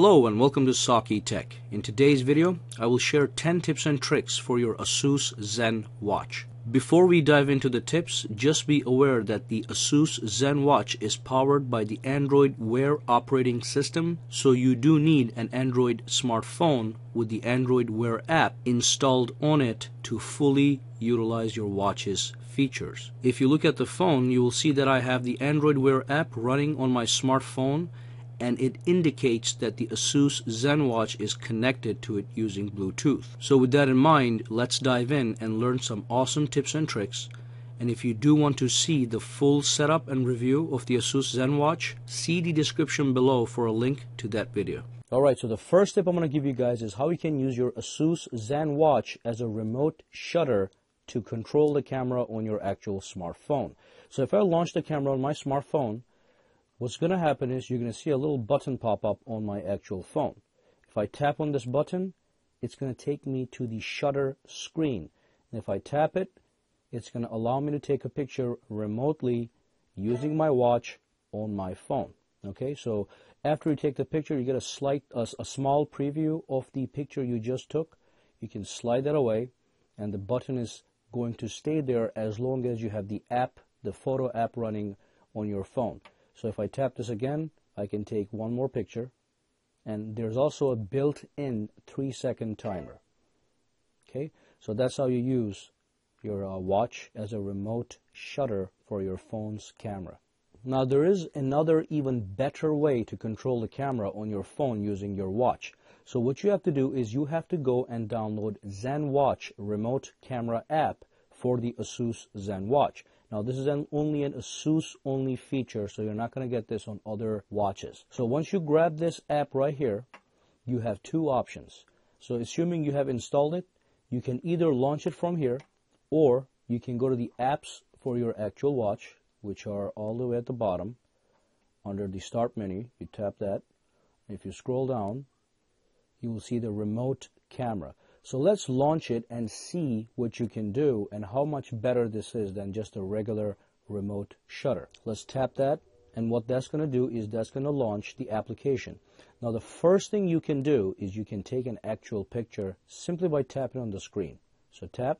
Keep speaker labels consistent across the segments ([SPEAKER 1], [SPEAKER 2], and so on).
[SPEAKER 1] Hello and welcome to Saki Tech. In today's video, I will share 10 tips and tricks for your Asus Zen watch. Before we dive into the tips, just be aware that the Asus ZenWatch is powered by the Android Wear operating system, so you do need an Android smartphone with the Android Wear app installed on it to fully utilize your watch's features. If you look at the phone, you will see that I have the Android Wear app running on my smartphone and it indicates that the Asus ZenWatch is connected to it using Bluetooth. So with that in mind, let's dive in and learn some awesome tips and tricks. And if you do want to see the full setup and review of the Asus ZenWatch, see the description below for a link to that video. Alright, so the first tip I'm going to give you guys is how you can use your Asus ZenWatch as a remote shutter to control the camera on your actual smartphone. So if I launch the camera on my smartphone, what's going to happen is you're going to see a little button pop up on my actual phone. If I tap on this button, it's going to take me to the shutter screen. And if I tap it, it's going to allow me to take a picture remotely using my watch on my phone. Okay, so after you take the picture, you get a slight, a, a small preview of the picture you just took. You can slide that away, and the button is going to stay there as long as you have the app, the photo app running on your phone. So if I tap this again, I can take one more picture. And there's also a built-in three-second timer. Okay, so that's how you use your uh, watch as a remote shutter for your phone's camera. Now there is another even better way to control the camera on your phone using your watch. So what you have to do is you have to go and download ZenWatch remote camera app for the Asus ZenWatch. Now this is an, only an ASUS only feature, so you're not going to get this on other watches. So once you grab this app right here, you have two options. So assuming you have installed it, you can either launch it from here, or you can go to the apps for your actual watch, which are all the way at the bottom under the start menu. You tap that. If you scroll down, you will see the remote camera. So let's launch it and see what you can do and how much better this is than just a regular remote shutter. Let's tap that and what that's going to do is that's going to launch the application. Now the first thing you can do is you can take an actual picture simply by tapping on the screen. So tap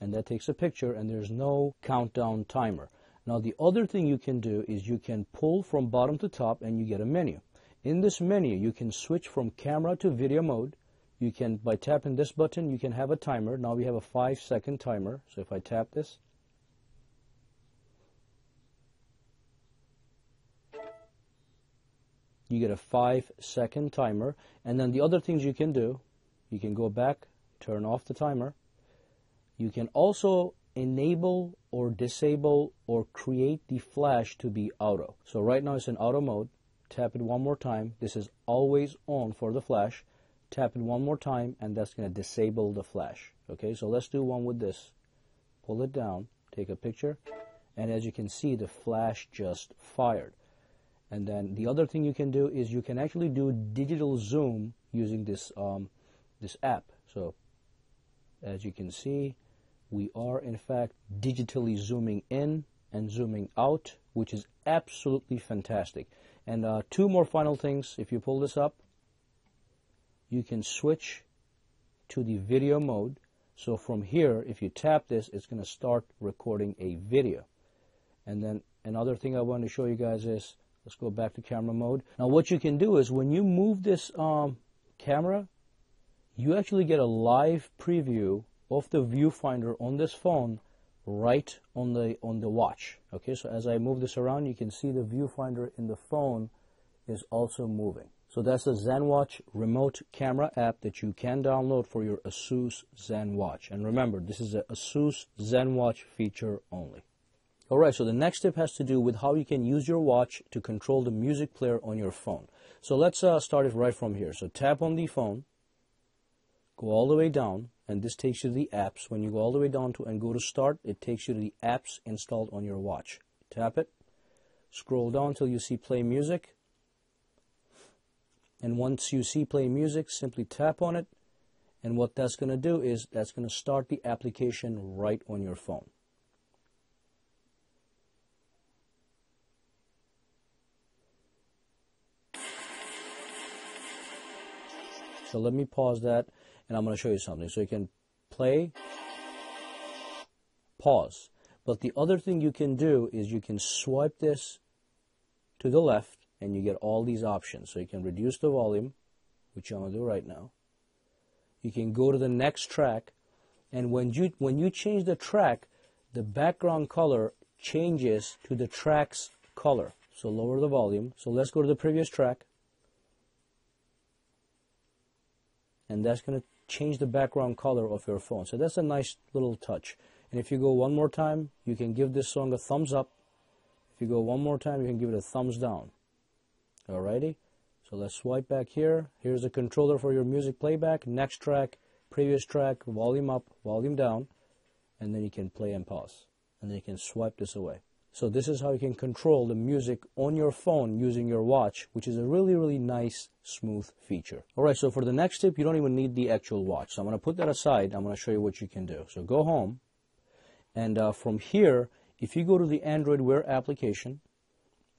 [SPEAKER 1] and that takes a picture and there's no countdown timer. Now the other thing you can do is you can pull from bottom to top and you get a menu. In this menu you can switch from camera to video mode you can, by tapping this button, you can have a timer. Now we have a five second timer. So if I tap this, you get a five second timer. And then the other things you can do, you can go back, turn off the timer. You can also enable or disable or create the flash to be auto. So right now it's in auto mode. Tap it one more time. This is always on for the flash tap it one more time and that's going to disable the flash. Okay, so let's do one with this. Pull it down, take a picture, and as you can see, the flash just fired. And then the other thing you can do is you can actually do digital zoom using this um, this app. So as you can see, we are in fact digitally zooming in and zooming out, which is absolutely fantastic. And uh, two more final things. If you pull this up, you can switch to the video mode. So from here, if you tap this, it's going to start recording a video. And then another thing I want to show you guys is, let's go back to camera mode. Now what you can do is when you move this um, camera, you actually get a live preview of the viewfinder on this phone right on the on the watch. Okay, so as I move this around, you can see the viewfinder in the phone is also moving. So that's the ZenWatch remote camera app that you can download for your ASUS ZenWatch. And remember, this is a ASUS ZenWatch feature only. Alright, so the next tip has to do with how you can use your watch to control the music player on your phone. So let's uh, start it right from here. So tap on the phone, go all the way down, and this takes you to the apps. When you go all the way down to and go to start, it takes you to the apps installed on your watch. Tap it, scroll down until you see play music, and once you see play music, simply tap on it. And what that's going to do is that's going to start the application right on your phone. So let me pause that and I'm going to show you something. So you can play, pause. But the other thing you can do is you can swipe this to the left and you get all these options. So you can reduce the volume, which I'm going to do right now. You can go to the next track and when you when you change the track, the background color changes to the track's color. So lower the volume. So let's go to the previous track. And that's going to change the background color of your phone. So that's a nice little touch. And if you go one more time, you can give this song a thumbs up. If you go one more time, you can give it a thumbs down. Alrighty? So let's swipe back here. Here's a controller for your music playback. Next track, previous track, volume up, volume down. And then you can play and pause. And then you can swipe this away. So this is how you can control the music on your phone using your watch, which is a really, really nice, smooth feature. All right, so for the next tip, you don't even need the actual watch. So I'm going to put that aside. I'm going to show you what you can do. So go home, and uh, from here, if you go to the Android Wear application,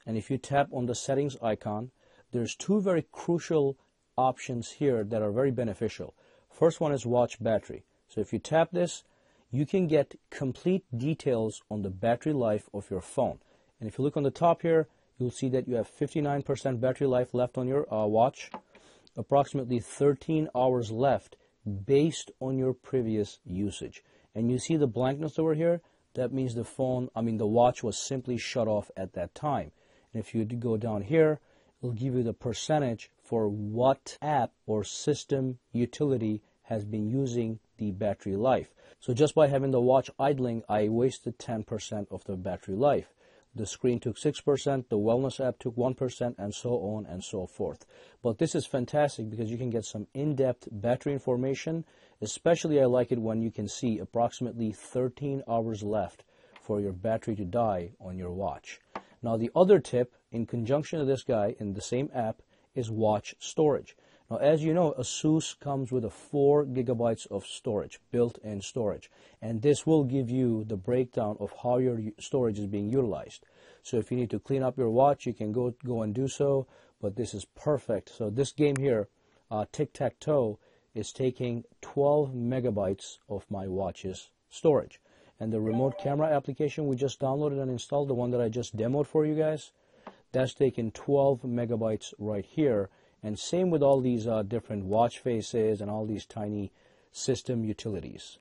[SPEAKER 1] and if you tap on the settings icon, there's two very crucial options here that are very beneficial. First one is watch battery. So if you tap this, you can get complete details on the battery life of your phone. And if you look on the top here, you'll see that you have 59% battery life left on your uh, watch, approximately 13 hours left based on your previous usage. And you see the blankness over here? That means the phone, I mean the watch was simply shut off at that time. And if you go down here, it'll give you the percentage for what app or system utility has been using the battery life. So just by having the watch idling, I wasted 10% of the battery life. The screen took 6%, the wellness app took 1%, and so on and so forth. But this is fantastic because you can get some in-depth battery information. Especially I like it when you can see approximately 13 hours left for your battery to die on your watch. Now the other tip, in conjunction with this guy in the same app, is watch storage. Now, as you know, ASUS comes with a 4 gigabytes of storage, built-in storage, and this will give you the breakdown of how your storage is being utilized. So if you need to clean up your watch, you can go go and do so, but this is perfect. So this game here, uh, Tic-Tac-Toe, is taking 12 megabytes of my watch's storage. And the remote camera application we just downloaded and installed, the one that I just demoed for you guys, that's taking 12 megabytes right here and same with all these uh, different watch faces and all these tiny system utilities.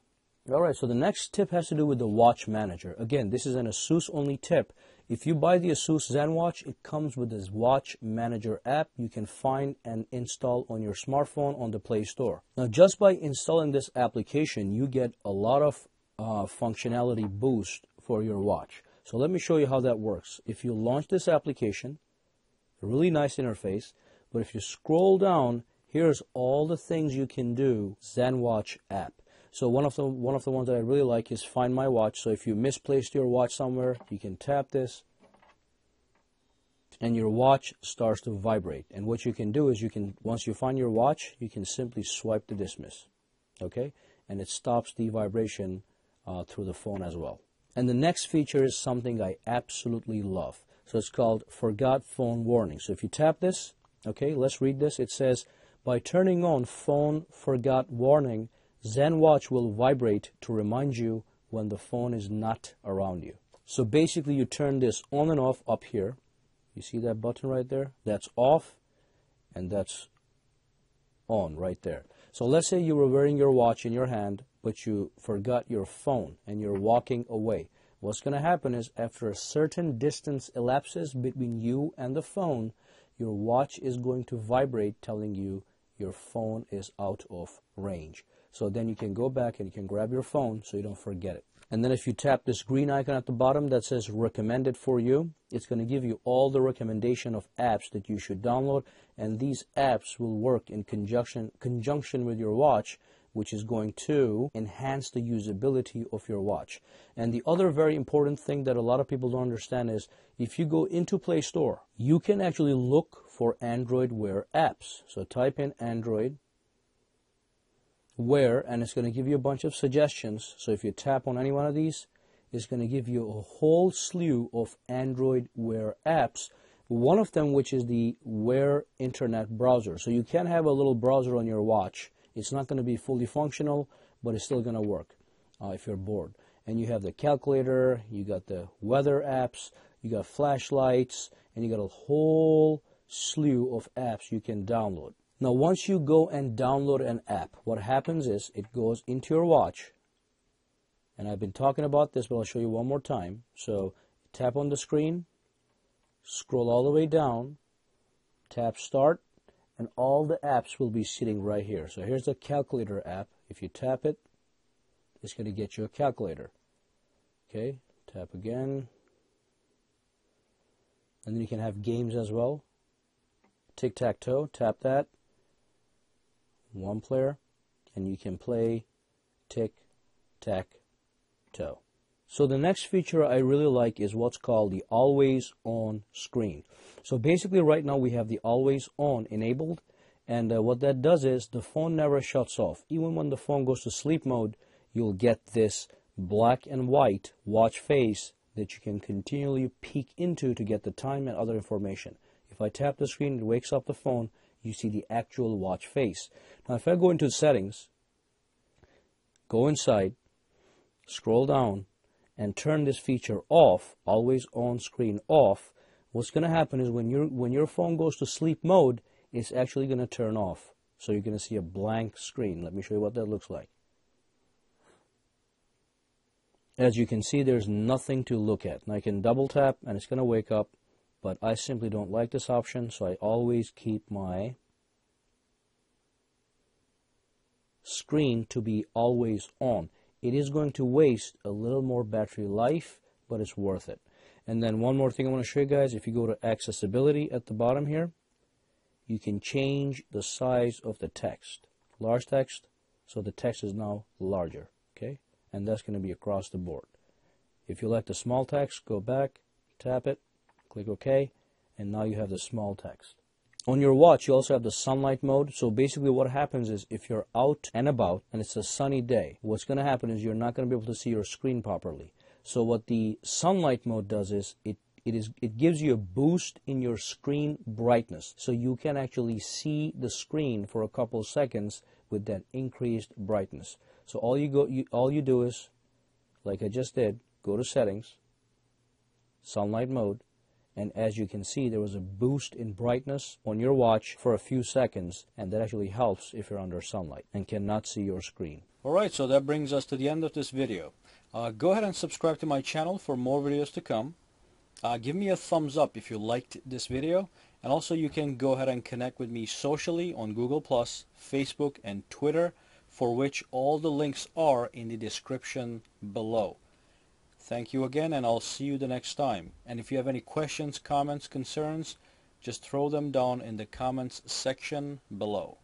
[SPEAKER 1] All right, so the next tip has to do with the watch manager. Again, this is an ASUS only tip. If you buy the ASUS ZenWatch, it comes with this watch manager app you can find and install on your smartphone on the Play Store. Now, just by installing this application, you get a lot of uh, functionality boost for your watch. So let me show you how that works. If you launch this application, really nice interface, but if you scroll down, here's all the things you can do ZenWatch app. So one of the one of the ones that I really like is Find My Watch. So if you misplaced your watch somewhere, you can tap this and your watch starts to vibrate. And what you can do is you can once you find your watch, you can simply swipe to dismiss. Okay? And it stops the vibration uh, through the phone as well. And the next feature is something I absolutely love. So it's called Forgot Phone Warning. So if you tap this, Okay, let's read this. It says, by turning on phone forgot warning, ZenWatch will vibrate to remind you when the phone is not around you. So basically you turn this on and off up here. You see that button right there? That's off and that's on right there. So let's say you were wearing your watch in your hand, but you forgot your phone and you're walking away. What's going to happen is after a certain distance elapses between you and the phone, your watch is going to vibrate telling you your phone is out of range. So then you can go back and you can grab your phone so you don't forget it. And then if you tap this green icon at the bottom that says recommended for you, it's going to give you all the recommendation of apps that you should download. And these apps will work in conjunction, conjunction with your watch which is going to enhance the usability of your watch. And the other very important thing that a lot of people don't understand is if you go into Play Store, you can actually look for Android Wear apps. So type in Android Wear and it's going to give you a bunch of suggestions. So if you tap on any one of these, it's going to give you a whole slew of Android Wear apps One of them, which is the Wear Internet browser. So you can have a little browser on your watch. It's not going to be fully functional, but it's still going to work uh, if you're bored. And you have the calculator, you got the weather apps, you got flashlights, and you got a whole slew of apps you can download. Now, once you go and download an app, what happens is it goes into your watch. And I've been talking about this, but I'll show you one more time. So tap on the screen, scroll all the way down, tap start, and all the apps will be sitting right here. So here's the calculator app. If you tap it, it's going to get you a calculator. Okay, tap again. And then you can have games as well. Tic-tac-toe, tap that. One player. And you can play tic-tac-toe. So the next feature I really like is what's called the always on screen. So basically right now we have the always on enabled and uh, what that does is the phone never shuts off. Even when the phone goes to sleep mode, you'll get this black and white watch face that you can continually peek into to get the time and other information. If I tap the screen, it wakes up the phone, you see the actual watch face. Now if I go into settings, go inside, scroll down, and turn this feature off, always on screen off, what's going to happen is when, your when your phone goes to sleep mode, it's actually going to turn off. So you're going to see a blank screen. Let me show you what that looks like. As you can see, there's nothing to look at. And I can double tap and it's going to wake up, but I simply don't like this option, so I always keep my screen to be always on. It is going to waste a little more battery life, but it's worth it. And then one more thing I want to show you guys, if you go to accessibility at the bottom here, you can change the size of the text. Large text, so the text is now larger, okay? And that's going to be across the board. If you like the small text, go back, tap it, click OK, and now you have the small text. On your watch, you also have the sunlight mode. So basically what happens is if you're out and about and it's a sunny day, what's going to happen is you're not going to be able to see your screen properly. So what the sunlight mode does is it it is it gives you a boost in your screen brightness so you can actually see the screen for a couple seconds with that increased brightness. So all you go you, all you do is like I just did, go to settings, sunlight mode, and as you can see there was a boost in brightness on your watch for a few seconds and that actually helps if you're under sunlight and cannot see your screen. Alright, so that brings us to the end of this video. Uh, go ahead and subscribe to my channel for more videos to come. Uh, give me a thumbs up if you liked this video and also you can go ahead and connect with me socially on Google+, Facebook, and Twitter for which all the links are in the description below. Thank you again, and I'll see you the next time. And if you have any questions, comments, concerns, just throw them down in the comments section below.